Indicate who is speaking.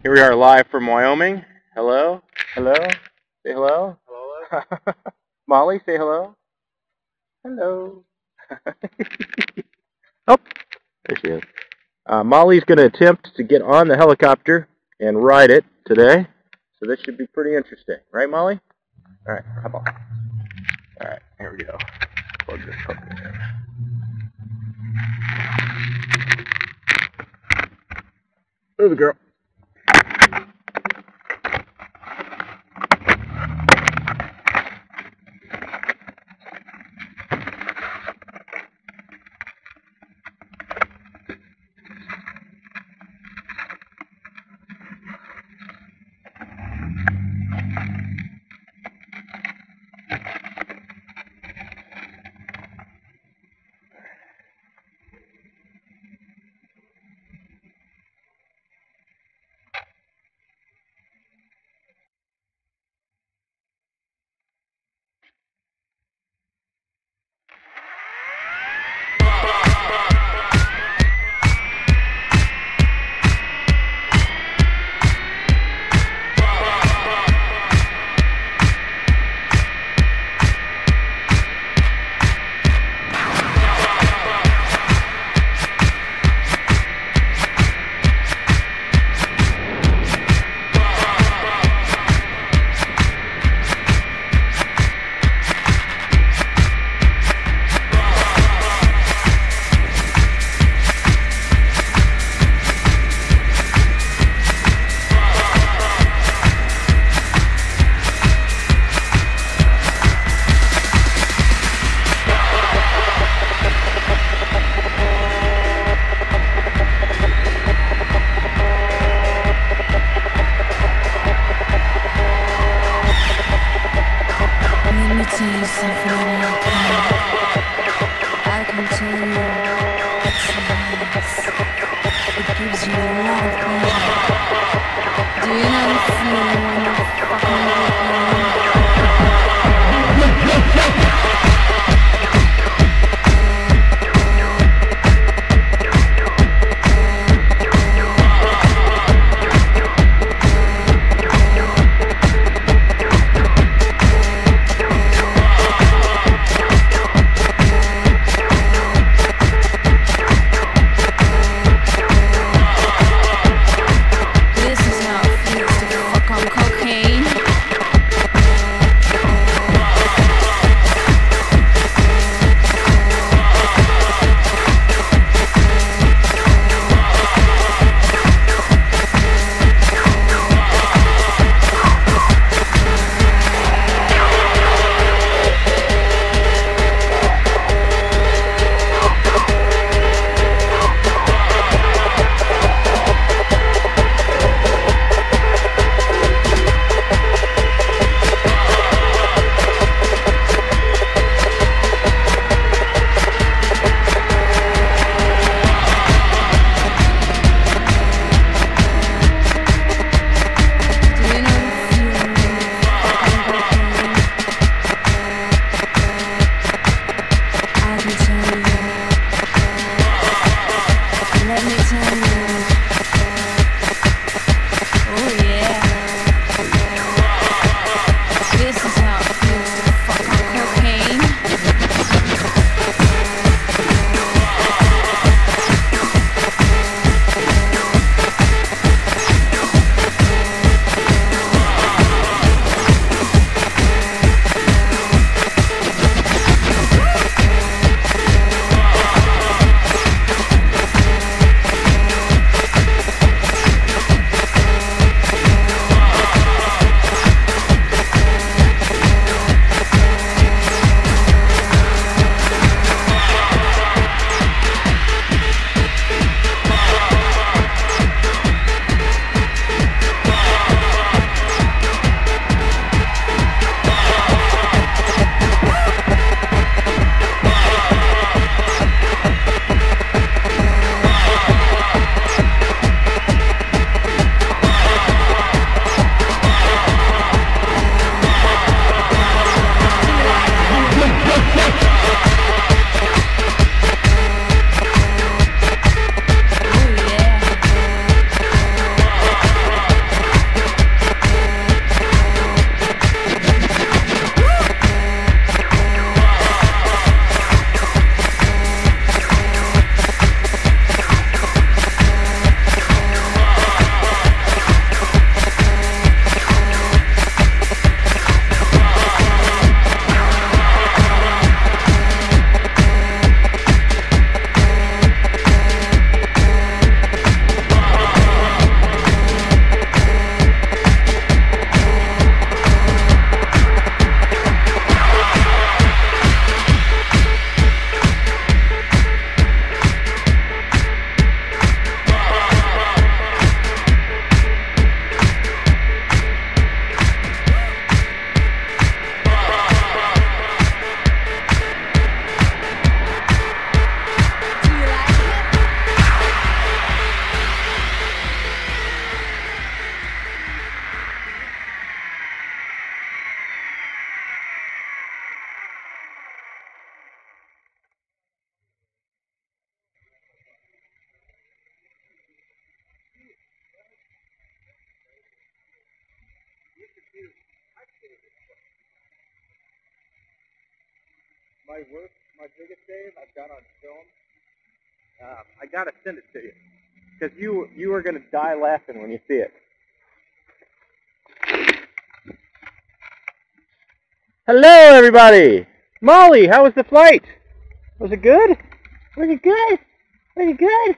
Speaker 1: Here we are live from Wyoming. Hello? Hello? Say hello? Hello. Mollee, say hello. Hello. oh, there she is. Uh, Mollee's going to attempt to get on the helicopter and ride it today. So this should be pretty interesting. Right, Mollee? All right, hop on. All right, here we go. Plug this puppy in. Move it, girl.
Speaker 2: I can tell you it's nice. It gives you a lot of. Do you know?
Speaker 1: My worst, my biggest save I've got on film. Uh, I gotta send it to you because you you are gonna die laughing when you see it. Hello, everybody. Mollee, how was the flight? Was it good? Was it good? Was it good?